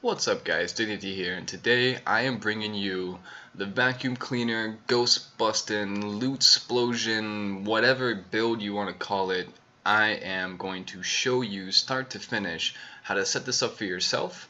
What's up guys, Dygnity here, and today I am bringing you the vacuum cleaner, ghost busting, loot explosion, whatever build you want to call it. I am going to show you start to finish how to set this up for yourself,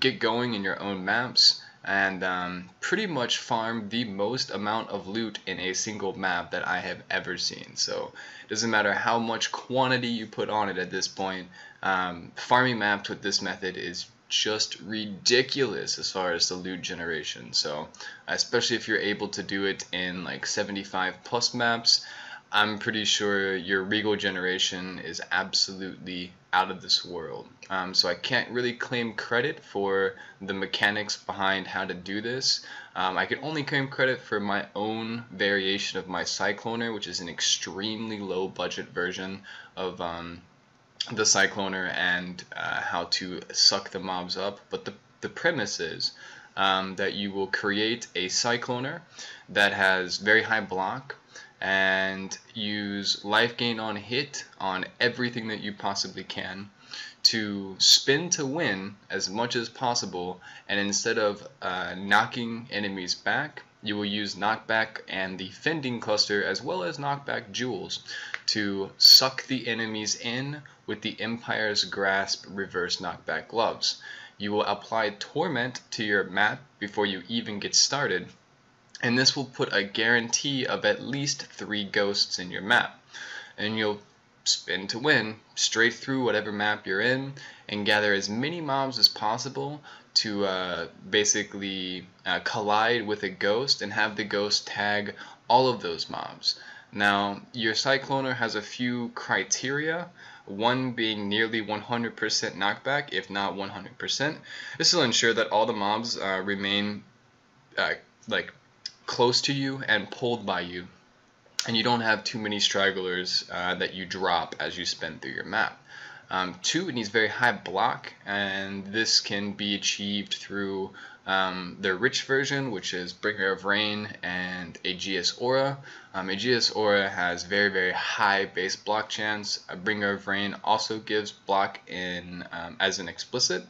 get going in your own maps, and um, pretty much farm the most amount of loot in a single map that I have ever seen. So it doesn't matter how much quantity you put on it at this point, um, farming maps with this method is just ridiculous as far as the loot generation. So especially if you're able to do it in like 75 plus maps, I'm pretty sure your Regal generation is absolutely out of this world. Um, so I can't really claim credit for the mechanics behind how to do this. Um, I can only claim credit for my own variation of my Cycloner, which is an extremely low budget version of um, the Cycloner and uh, how to suck the mobs up. But the, the premise is um, that you will create a Cycloner that has very high block, and use life gain on hit on everything that you possibly can to spin to win as much as possible and instead of uh, knocking enemies back you will use knockback and the fending cluster as well as knockback jewels to suck the enemies in with the Empire's Grasp reverse knockback gloves. You will apply Torment to your map before you even get started and this will put a guarantee of at least three ghosts in your map and you'll spin to win straight through whatever map you're in and gather as many mobs as possible to uh, basically uh, collide with a ghost and have the ghost tag all of those mobs. Now your Cycloner has a few criteria one being nearly 100% knockback if not 100%. This will ensure that all the mobs uh, remain uh, like close to you and pulled by you and you don't have too many stragglers uh, that you drop as you spin through your map. Um, two, it needs very high block, and this can be achieved through um, the rich version, which is Bringer of Rain and Aegis Aurora. Um, Aegis Aurora has very, very high base block chance. A Bringer of Rain also gives block in um, as an explicit,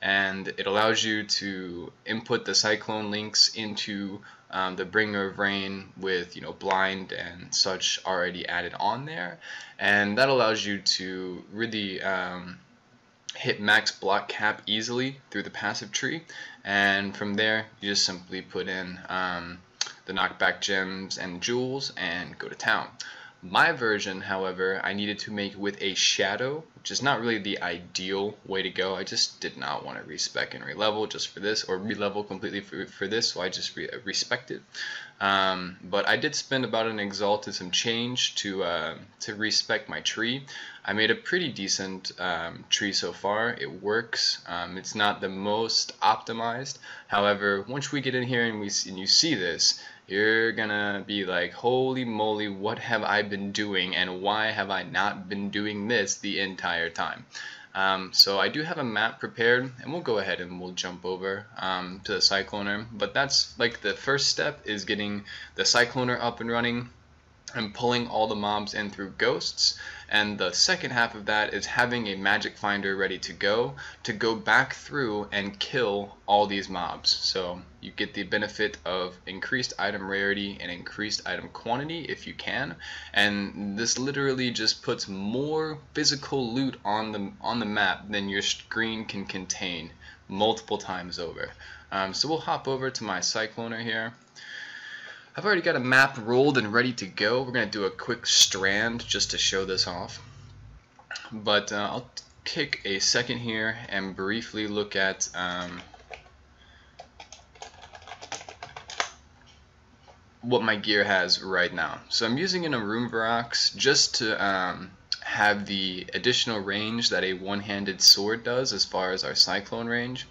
and it allows you to input the Cyclone links into um, the Bringer of Rain with you know blind and such already added on there, and that allows you to really um, hit max block cap easily through the passive tree, and from there you just simply put in um, the knockback gems and jewels and go to town. My version, however, I needed to make with a shadow, which is not really the ideal way to go. I just did not want to respec and relevel just for this, or relevel completely for, for this, so I just re respect it. Um, but I did spend about an exalt and some change to uh, to respec my tree. I made a pretty decent um, tree so far. It works. Um, it's not the most optimized. However, once we get in here and we and you see this, you're gonna be like, holy moly, what have I been doing and why have I not been doing this the entire time? Um, so I do have a map prepared and we'll go ahead and we'll jump over um, to the Cycloner. But that's like the first step is getting the Cycloner up and running and pulling all the mobs in through ghosts. And the second half of that is having a magic finder ready to go to go back through and kill all these mobs. So you get the benefit of increased item rarity and increased item quantity if you can. And this literally just puts more physical loot on the on the map than your screen can contain multiple times over. Um, so we'll hop over to my cycloner here I've already got a map rolled and ready to go. We're going to do a quick strand just to show this off. But uh, I'll take a second here and briefly look at um, what my gear has right now. So I'm using an Aurumvorax just to um, have the additional range that a one-handed sword does as far as our Cyclone range.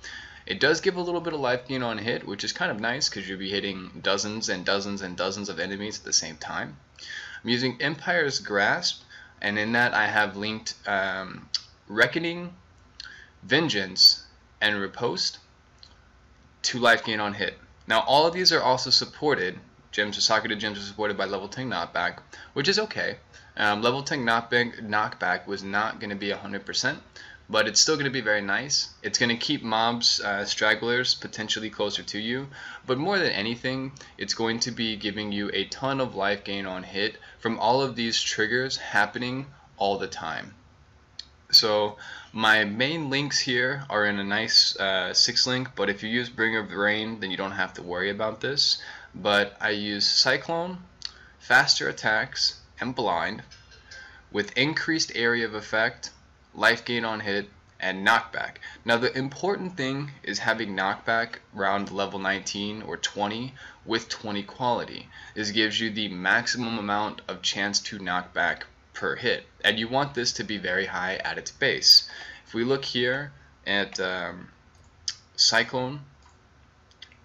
It does give a little bit of life gain on hit, which is kind of nice because you'll be hitting dozens and dozens and dozens of enemies at the same time. I'm using Empire's Grasp, and in that I have linked um, Reckoning, Vengeance, and Riposte to life gain on hit. Now all of these are also supported, gems or socketed gems are supported by level 10 knockback, which is okay. Um, level 10 knockback, knockback was not going to be 100%, but it's still going to be very nice. It's going to keep mobs, uh, stragglers, potentially closer to you, but more than anything, it's going to be giving you a ton of life gain on hit from all of these triggers happening all the time. So my main links here are in a nice uh, 6 link, but if you use Bringer of Rain, then you don't have to worry about this. But I use Cyclone, faster attacks, and blind, with increased area of effect, life gain on hit, and knockback. Now the important thing is having knockback around level 19 or 20 with 20 quality. This gives you the maximum amount of chance to knock back per hit. And you want this to be very high at its base. If we look here at um, Cyclone,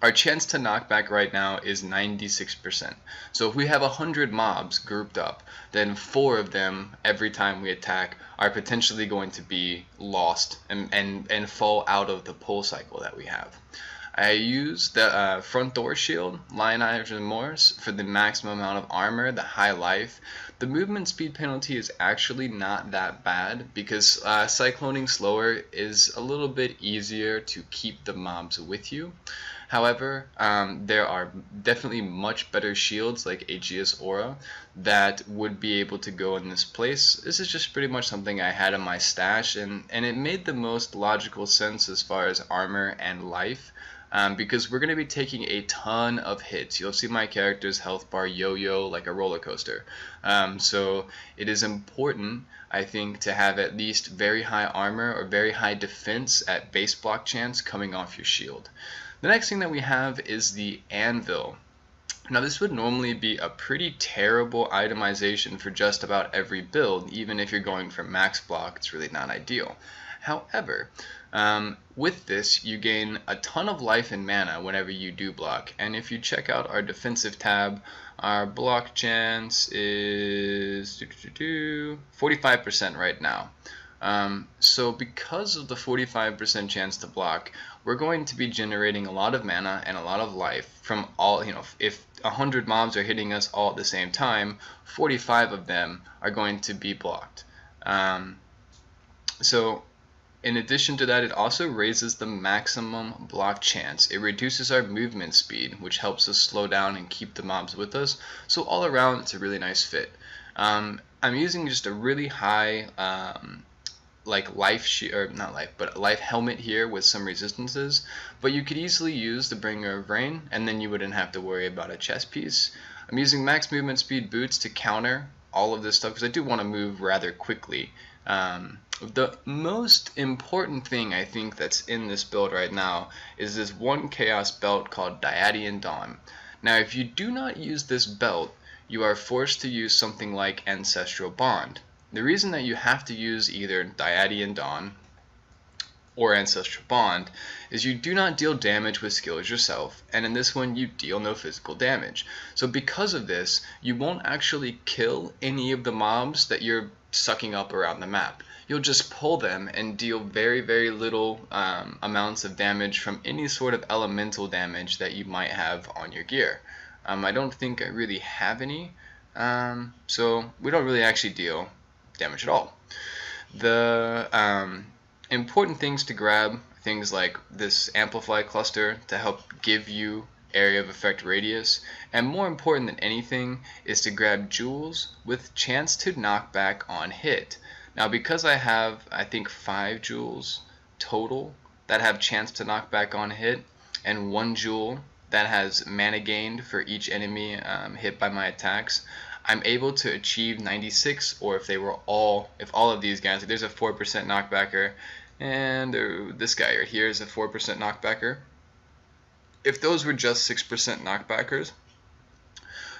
our chance to knock back right now is 96%. So if we have 100 mobs grouped up, then 4 of them every time we attack are potentially going to be lost and, and, and fall out of the pull cycle that we have. I use the uh, front door shield, Lioneye's Remorse, for the maximum amount of armor, the high life. The movement speed penalty is actually not that bad because uh, cycloning slower is a little bit easier to keep the mobs with you. However, um, there are definitely much better shields like Aegis Aurora that would be able to go in this place. This is just pretty much something I had in my stash and, and it made the most logical sense as far as armor and life um, because we're going to be taking a ton of hits. You'll see my character's health bar yo-yo like a roller coaster. Um, so it is important, I think, to have at least very high armor or very high defense at base block chance coming off your shield. The next thing that we have is the anvil. Now this would normally be a pretty terrible itemization for just about every build, even if you're going for max block, it's really not ideal. However, um, with this, you gain a ton of life and mana whenever you do block. And if you check out our defensive tab, our block chance is 45% right now. Um, so because of the 45% chance to block, we're going to be generating a lot of mana and a lot of life from all, you know, if 100 mobs are hitting us all at the same time, 45 of them are going to be blocked. Um, so in addition to that, it also raises the maximum block chance. It reduces our movement speed, which helps us slow down and keep the mobs with us. So all around, it's a really nice fit. Um, I'm using just a really high, um, like life sheet, or not life, but life helmet here with some resistances. But you could easily use the Bringer of Rain, and then you wouldn't have to worry about a chest piece. I'm using max movement speed boots to counter all of this stuff because I do want to move rather quickly. Um, the most important thing I think that's in this build right now is this one chaos belt called Dyadian Dawn. Now if you do not use this belt, you are forced to use something like Ancestral Bond. The reason that you have to use either Dyadian Dawn or Ancestral Bond is you do not deal damage with skills yourself, and in this one you deal no physical damage. So because of this, you won't actually kill any of the mobs that you're sucking up around the map you'll just pull them and deal very, very little um, amounts of damage from any sort of elemental damage that you might have on your gear. Um, I don't think I really have any, um, so we don't really actually deal damage at all. The um, important things to grab, things like this Amplify cluster to help give you area of effect radius, and more important than anything is to grab jewels with chance to knock back on hit. Now because I have, I think, five jewels total that have chance to knock back on hit, and one jewel that has mana gained for each enemy um, hit by my attacks, I'm able to achieve 96, or if they were all, if all of these guys, like there's a 4% knockbacker, and this guy right here is a 4% knockbacker. If those were just 6% knockbackers,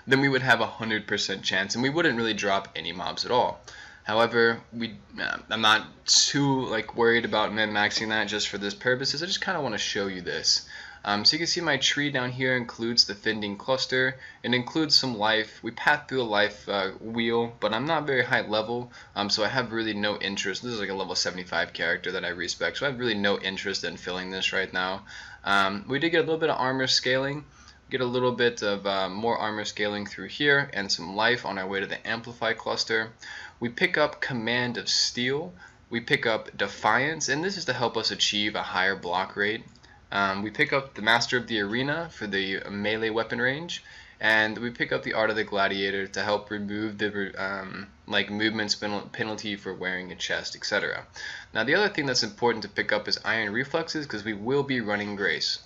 then we would have a 100% chance, and we wouldn't really drop any mobs at all. However, we uh, I'm not too like worried about min-maxing that just for this purposes. I just kind of want to show you this. Um, so you can see my tree down here includes the Fending cluster. It includes some life. We path through a life uh, wheel, but I'm not very high level, um, so I have really no interest. This is like a level 75 character that I respect, so I have really no interest in filling this right now. Um, we did get a little bit of armor scaling get a little bit of uh, more armor scaling through here and some life on our way to the amplify cluster we pick up command of steel we pick up Defiance, and this is to help us achieve a higher block rate. Um, we pick up the Master of the Arena for the melee weapon range, and we pick up the Art of the Gladiator to help remove the um, like movement penalty for wearing a chest, etc. Now the other thing that's important to pick up is Iron Reflexes because we will be running Grace.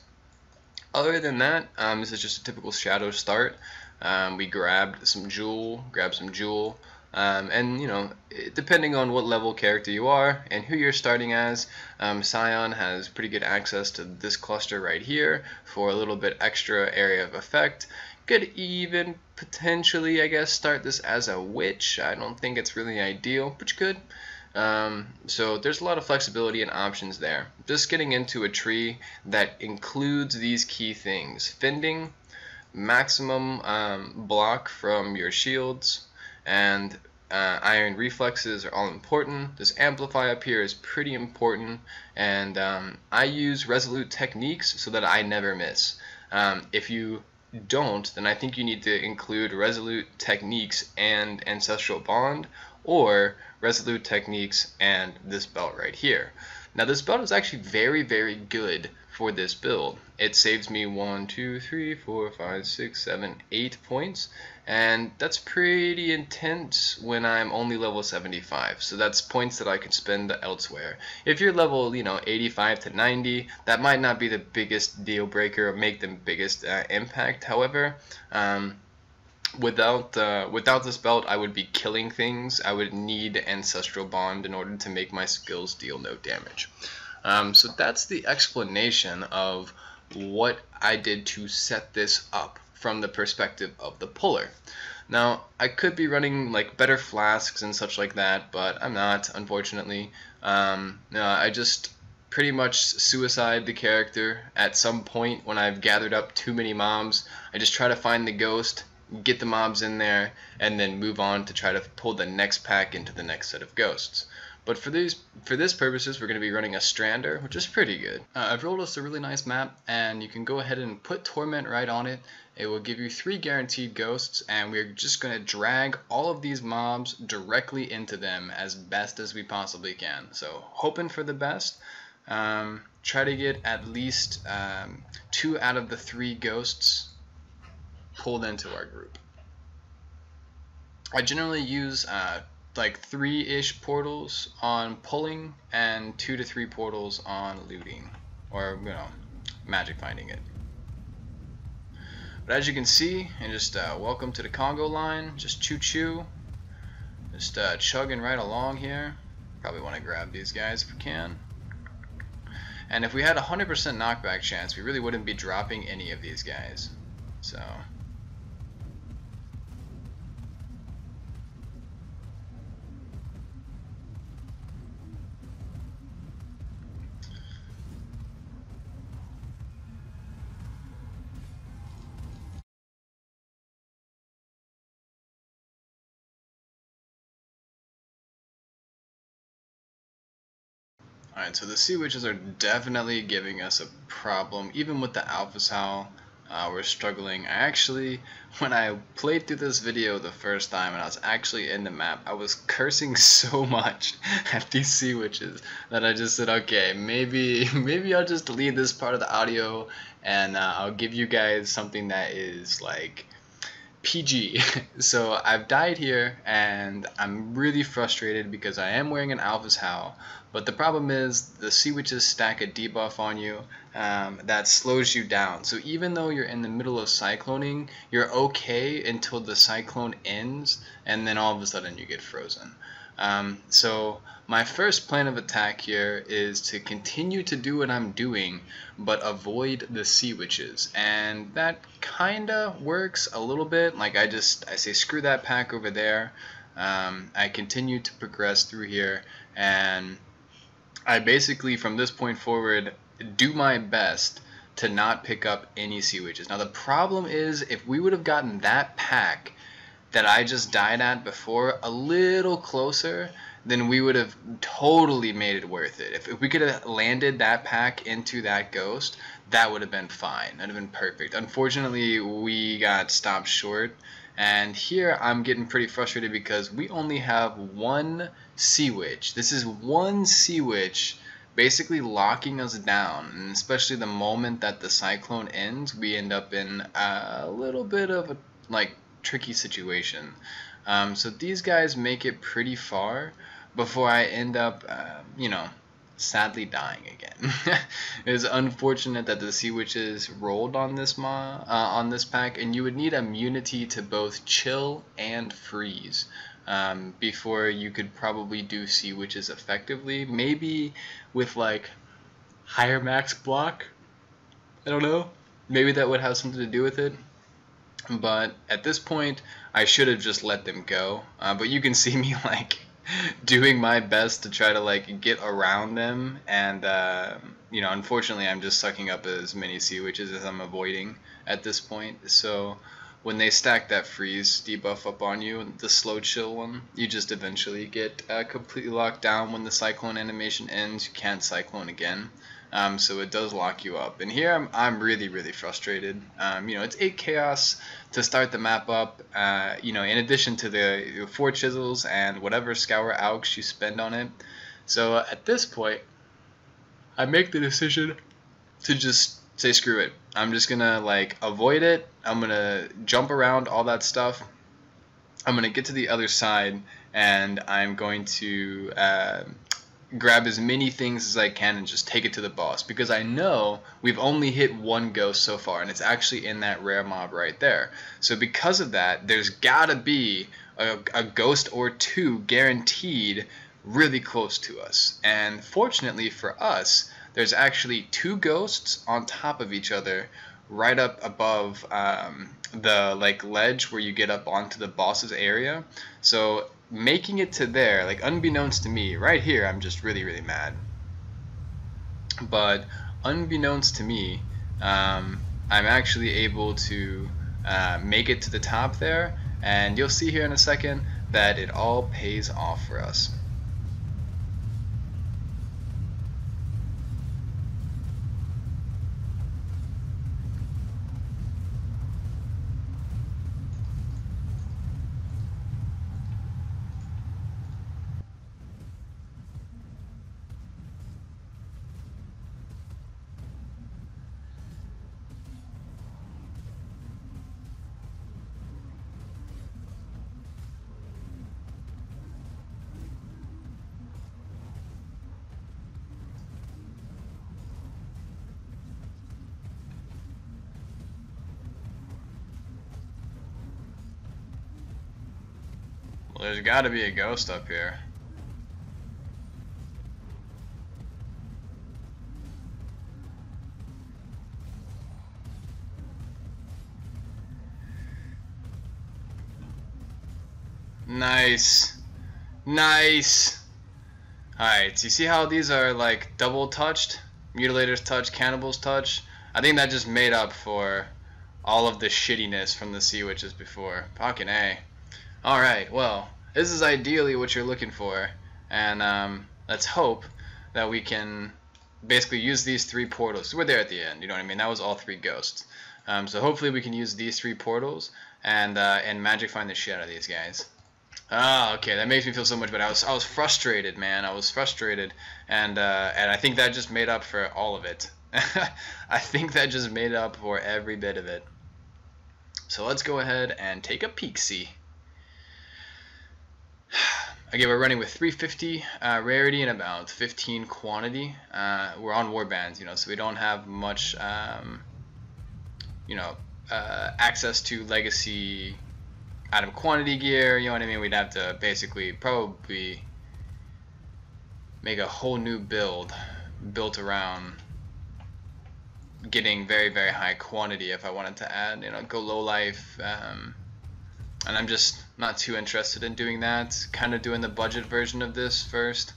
Other than that, um, this is just a typical Shadow start. Um, we grabbed some Jewel, grabbed some Jewel, um, and you know, depending on what level character you are and who you're starting as, um, Scion has pretty good access to this cluster right here for a little bit extra area of effect. Could even potentially, I guess, start this as a witch. I don't think it's really ideal, but you could. Um, so there's a lot of flexibility and options there. Just getting into a tree that includes these key things. Fending, maximum um, block from your shields, and uh, iron reflexes are all important. This amplify up here is pretty important, and um, I use resolute techniques so that I never miss. Um, if you don't, then I think you need to include resolute techniques and ancestral bond, or resolute techniques and this belt right here. Now this belt is actually very, very good for this build. It saves me 1, 2, 3, 4, 5, 6, 7, 8 points, and that's pretty intense when I'm only level 75. So that's points that I can spend elsewhere. If you're level, you know, 85 to 90, that might not be the biggest deal breaker or make the biggest uh, impact. However, um, without uh, without this belt I would be killing things I would need ancestral bond in order to make my skills deal no damage um, so that's the explanation of what I did to set this up from the perspective of the puller. Now I could be running like better flasks and such like that but I'm not unfortunately. Um, I just pretty much suicide the character at some point when I've gathered up too many mobs. I just try to find the ghost get the mobs in there, and then move on to try to pull the next pack into the next set of ghosts. But for these for this purposes, we're going to be running a Strander, which is pretty good. Uh, I've rolled us a really nice map, and you can go ahead and put Torment right on it. It will give you three guaranteed ghosts, and we're just going to drag all of these mobs directly into them as best as we possibly can. So hoping for the best. Um, try to get at least um, two out of the three ghosts pulled into our group. I generally use uh, like three-ish portals on pulling and two to three portals on looting or you know magic finding it. But as you can see, and just uh, welcome to the Congo line, just choo choo, just uh, chugging right along here. Probably want to grab these guys if we can. And if we had a 100% knockback chance, we really wouldn't be dropping any of these guys. So Alright, so the sea witches are definitely giving us a problem. Even with the Alpha's Howl, uh, we're struggling. I actually, when I played through this video the first time and I was actually in the map, I was cursing so much at these sea witches that I just said, okay, maybe maybe I'll just delete this part of the audio and uh, I'll give you guys something that is like PG. so I've died here and I'm really frustrated because I am wearing an Alpha's Howl, but the problem is the Sea Witches stack a debuff on you um, that slows you down. So even though you're in the middle of cycloning, you're okay until the cyclone ends and then all of a sudden you get frozen. Um, so my first plan of attack here is to continue to do what I'm doing, but avoid the sea witches. And that kinda works a little bit. Like I just, I say screw that pack over there. Um, I continue to progress through here, and I basically, from this point forward, do my best to not pick up any sea witches. Now the problem is, if we would have gotten that pack that I just died at before a little closer, then we would have totally made it worth it. If, if we could have landed that pack into that ghost, that would have been fine. That would have been perfect. Unfortunately, we got stopped short, And here I'm getting pretty frustrated because we only have one Sea Witch. This is one Sea Witch basically locking us down and especially the moment that the cyclone ends we end up in a little bit of a like tricky situation um, so these guys make it pretty far before I end up uh, you know sadly dying again. it is unfortunate that the sea witches rolled on this ma uh, on this pack, and you would need immunity to both chill and freeze um, before you could probably do sea witches effectively. Maybe with like higher max block. I don't know. Maybe that would have something to do with it. But at this point, I should have just let them go. Uh, but you can see me like doing my best to try to like get around them. And uh, you know unfortunately i'm just sucking up as many sea witches as i'm avoiding at this point. So when they stack that freeze debuff up on you the slow chill one you just eventually get uh, completely locked down. When the cyclone animation ends you can't cyclone again um, so it does lock you up. And here I'm, I'm really, really frustrated. Um, you know, it's 8 chaos to start the map up. Uh, you know, in addition to the 4 chisels and whatever scour aux you spend on it. So uh, at this point, I make the decision to just say screw it. I'm just gonna like avoid it. I'm gonna jump around all that stuff. I'm gonna get to the other side and I'm going to uh, grab as many things as I can and just take it to the boss because I know we've only hit one ghost so far and it's actually in that rare mob right there. So because of that, there's gotta be a, a ghost or two guaranteed really close to us. And fortunately for us, there's actually two ghosts on top of each other right up above um, the like ledge where you get up onto the boss's area. So making it to there, like unbeknownst to me, right here, I'm just really, really mad. But unbeknownst to me, um, I'm actually able to uh, make it to the top there, and you'll see here in a second that it all pays off for us. Well, there's got to be a ghost up here. Nice. Nice. Alright, you see how these are like double touched? Mutilators touch, cannibals touch? I think that just made up for all of the shittiness from the Sea Witches before. Fucking A. Alright, well, this is ideally what you're looking for, and um, let's hope that we can basically use these three portals. we're there at the end, you know what I mean? That was all three ghosts. Um, so hopefully we can use these three portals and uh, and magic find the shit out of these guys. Ah, okay, that makes me feel so much better. I was I was frustrated, man. I was frustrated, and uh, and I think that just made up for all of it. I think that just made up for every bit of it. So let's go ahead and take a peek see. Again, we're running with 350 uh, rarity and about 15 quantity. Uh, we're on warbands, you know, so we don't have much, um, you know, uh, access to legacy out of quantity gear. You know what I mean? We'd have to basically probably make a whole new build built around getting very very high quantity if I wanted to add you know go low life um, and I'm just not too interested in doing that. Kind of doing the budget version of this first,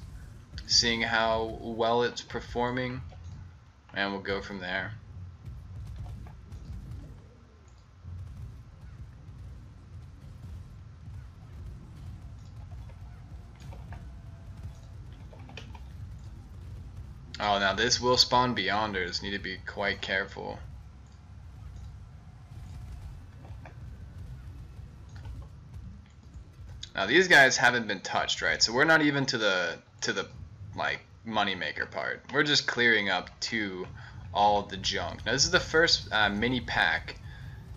seeing how well it's performing, and we'll go from there. Oh, now this will spawn Beyonders. Need to be quite careful. Now these guys haven't been touched, right? So we're not even to the to the like moneymaker part. We're just clearing up to all the junk. Now this is the first uh, mini pack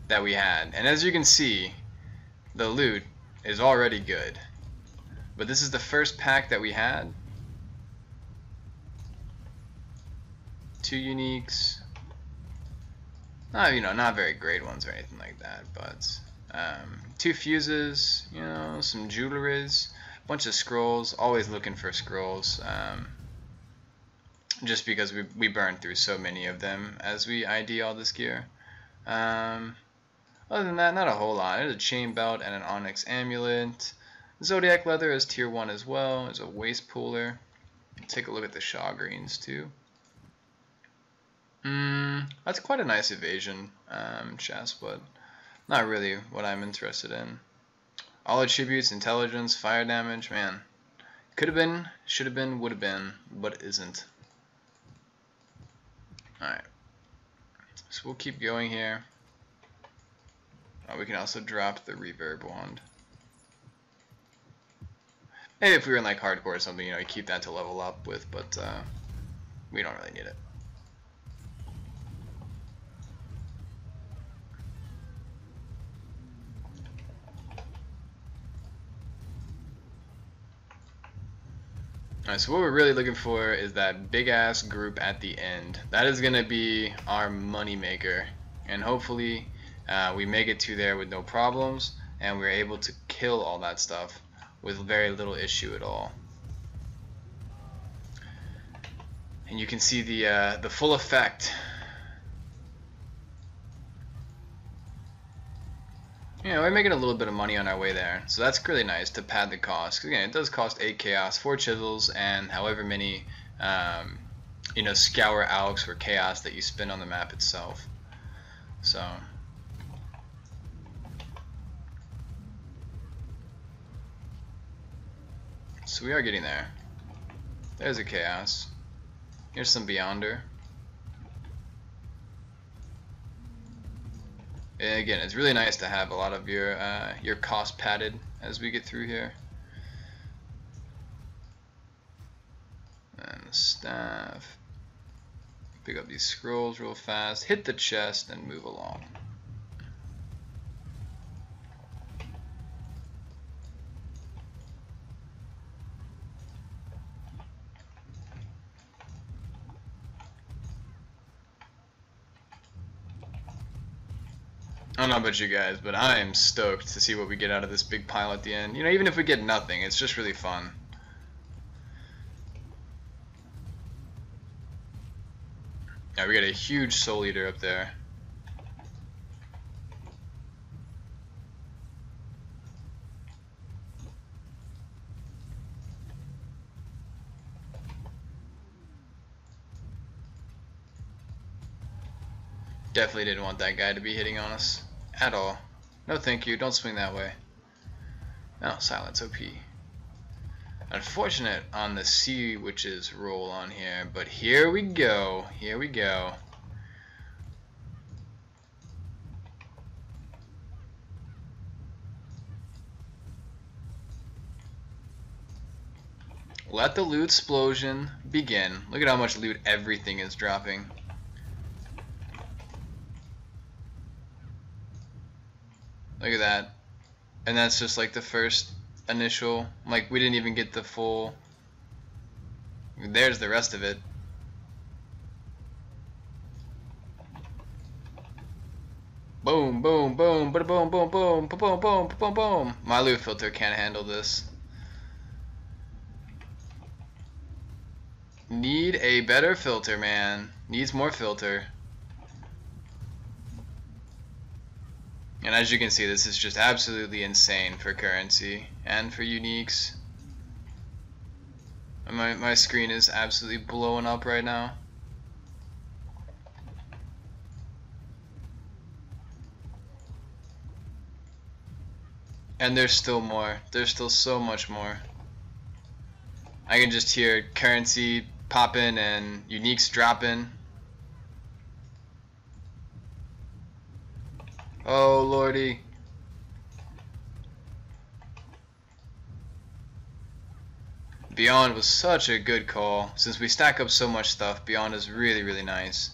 that we had, and as you can see, the loot is already good. But this is the first pack that we had. Two uniques. Not you know not very great ones or anything like that, but um, two fuses, you know, some jewelries, a bunch of scrolls. Always looking for scrolls. Um, just because we, we burned through so many of them as we ID all this gear. Um, other than that, not a whole lot. There's a chain belt and an onyx amulet. Zodiac leather is tier 1 as well. There's a waste pooler. Take a look at the Shaw greens too. Mm, that's quite a nice evasion um, chest, but not really what I'm interested in. All attributes, intelligence, fire damage, man. Could have been, should have been, would have been, but isn't. Alright. So we'll keep going here. Oh, we can also drop the reverb wand. Maybe if we were in like hardcore or something, you know, you keep that to level up with, but uh, we don't really need it. Alright, so what we're really looking for is that big ass group at the end. That is going to be our money maker. And hopefully uh, we make it to there with no problems and we're able to kill all that stuff with very little issue at all. And you can see the, uh, the full effect know, we're making a little bit of money on our way there, so that's really nice to pad the cost. Again, it does cost 8 chaos, 4 chisels, and however many, um, you know, scour alks or chaos that you spend on the map itself. So... So we are getting there. There's a chaos. Here's some Beyonder. Again, it's really nice to have a lot of your uh, your cost padded as we get through here. And the staff. Pick up these scrolls real fast, hit the chest, and move along. Know about you guys, but I am stoked to see what we get out of this big pile at the end. You know, even if we get nothing, it's just really fun. Yeah, we got a huge Soul Eater up there. Definitely didn't want that guy to be hitting on us at all. No thank you, don't swing that way. No, silence OP. Unfortunate on the Sea Witches roll on here, but here we go, here we go. Let the loot explosion begin. Look at how much loot everything is dropping. Look at that. And that's just like the first initial, like we didn't even get the full, there's the rest of it. Boom, boom, boom, ba boom, boom, boom, boom, boom, boom, boom, boom. My Lou filter can't handle this. Need a better filter, man. Needs more filter. And as you can see, this is just absolutely insane for currency and for uniques. My, my screen is absolutely blowing up right now. And there's still more. There's still so much more. I can just hear currency popping and uniques dropping. Oh, lordy. Beyond was such a good call. Since we stack up so much stuff, Beyond is really, really nice.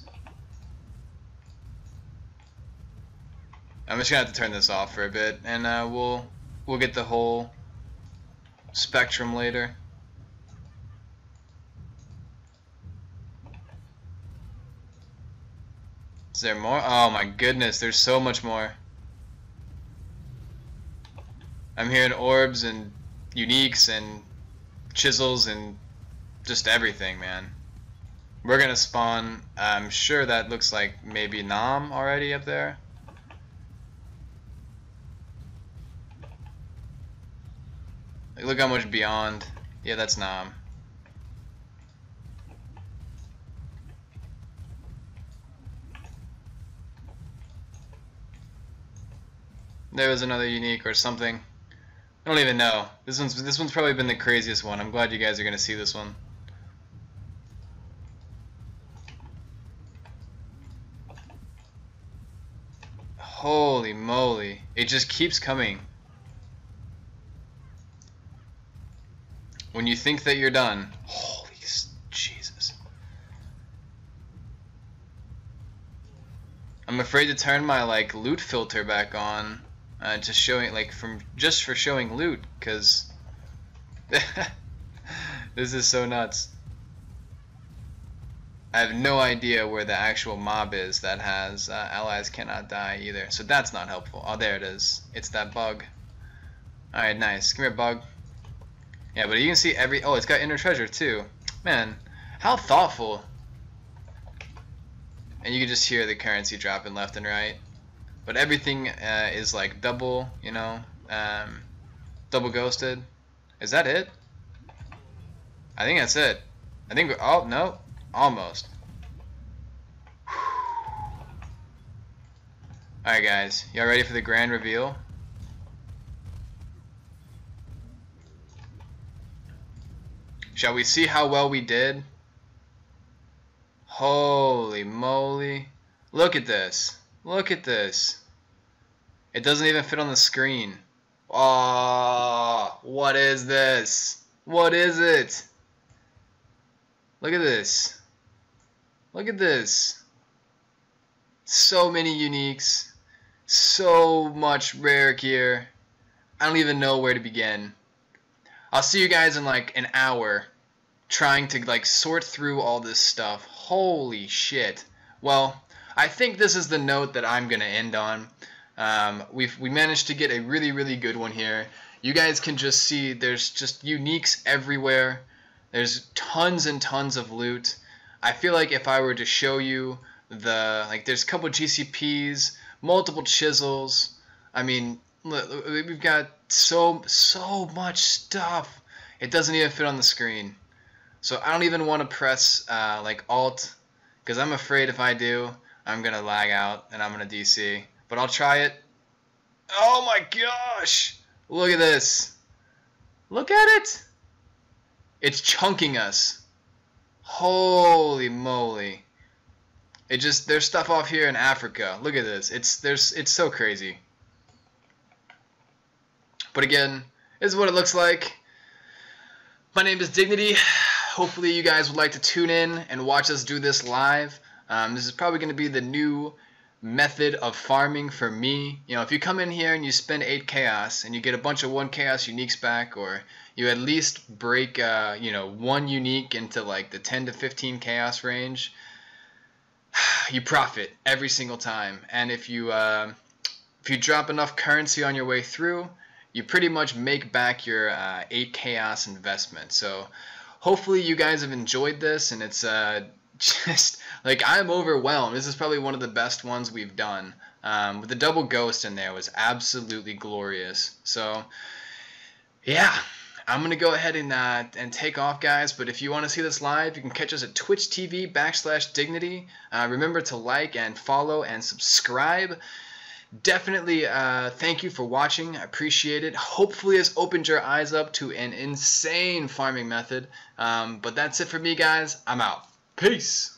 I'm just gonna have to turn this off for a bit, and uh, we'll we'll get the whole spectrum later. There more? Oh my goodness, there's so much more. I'm hearing orbs and uniques and chisels and just everything, man. We're gonna spawn, I'm sure that looks like maybe Nam already up there. Look how much beyond. Yeah, that's Nam. There was another unique or something. I don't even know. This one's this one's probably been the craziest one. I'm glad you guys are gonna see this one. Holy moly. It just keeps coming. When you think that you're done. Holy Jesus. I'm afraid to turn my like loot filter back on uh, just showing like from just for showing loot because this is so nuts. I have no idea where the actual mob is that has uh, allies cannot die either. So that's not helpful. Oh there it is. It's that bug. Alright nice. Come here bug. Yeah but you can see every oh it's got inner treasure too. Man how thoughtful. And you can just hear the currency dropping left and right but everything uh, is like double, you know, um, double ghosted. Is that it? I think that's it. I think, oh, no, almost. Alright guys, y'all ready for the grand reveal? Shall we see how well we did? Holy moly. Look at this. Look at this. It doesn't even fit on the screen. Oh, what is this? What is it? Look at this. Look at this. So many uniques. So much rare gear. I don't even know where to begin. I'll see you guys in like an hour trying to like sort through all this stuff. Holy shit. Well, I think this is the note that I'm going to end on. Um, we've we managed to get a really really good one here. You guys can just see there's just uniques everywhere. There's tons and tons of loot. I feel like if I were to show you the like there's a couple GCPs, multiple chisels. I mean, we've got so so much stuff. It doesn't even fit on the screen. So I don't even want to press uh, like Alt because I'm afraid if I do, I'm going to lag out and I'm going to DC. But I'll try it. Oh my gosh! Look at this. Look at it! It's chunking us. Holy moly. It just there's stuff off here in Africa. Look at this. It's there's it's so crazy. But again, this is what it looks like. My name is Dygnity. Hopefully you guys would like to tune in and watch us do this live. Um, this is probably going to be the new method of farming for me. You know, if you come in here and you spend 8 chaos and you get a bunch of 1 chaos uniques back or you at least break, uh, you know, one unique into like the 10 to 15 chaos range, you profit every single time. And if you, uh, if you drop enough currency on your way through, you pretty much make back your uh, 8 chaos investment. So hopefully you guys have enjoyed this and it's uh, just like I'm overwhelmed. This is probably one of the best ones we've done. Um, with the double ghost in there was absolutely glorious. So yeah, I'm gonna go ahead and uh, and take off, guys. But if you want to see this live, you can catch us at Twitch TV backslash Dygnity. Uh, remember to like and follow and subscribe. Definitely, uh, thank you for watching. I appreciate it. Hopefully, it's opened your eyes up to an insane farming method. Um, but that's it for me, guys. I'm out. Peace.